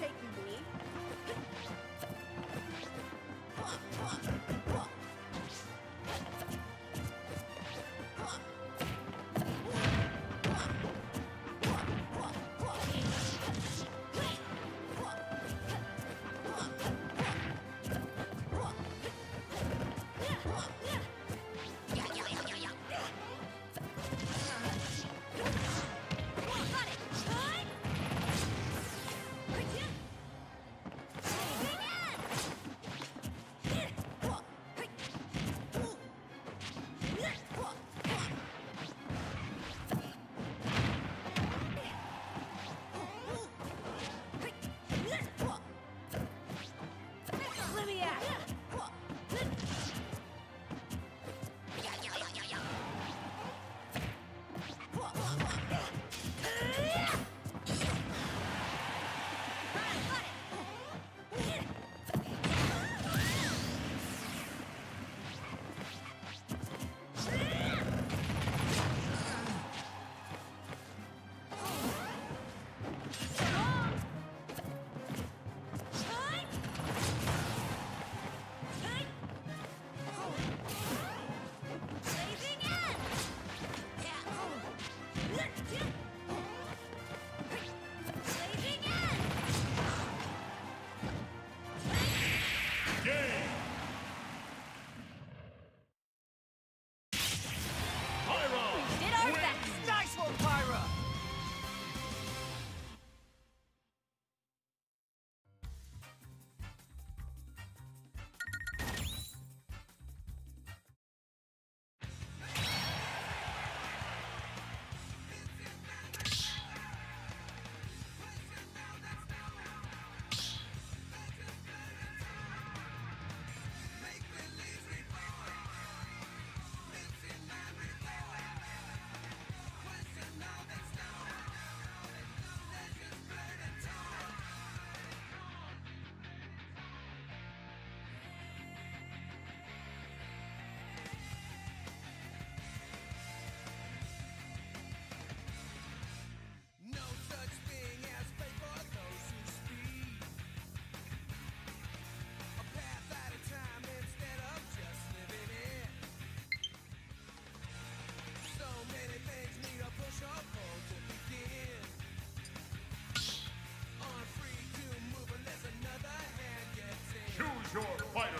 taking your fighter.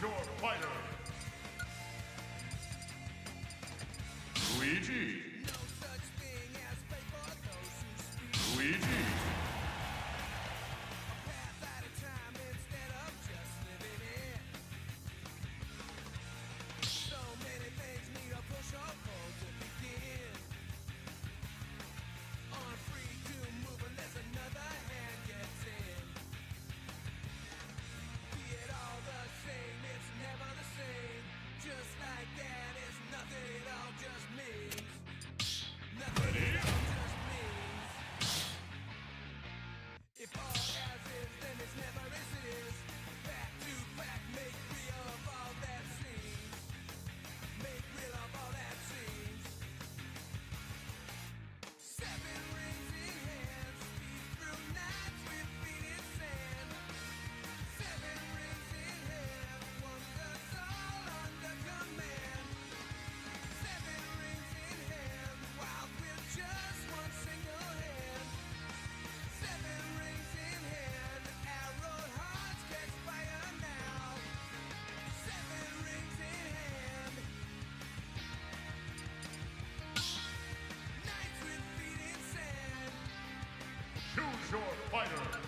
Your fighter. Luigi. your fighter.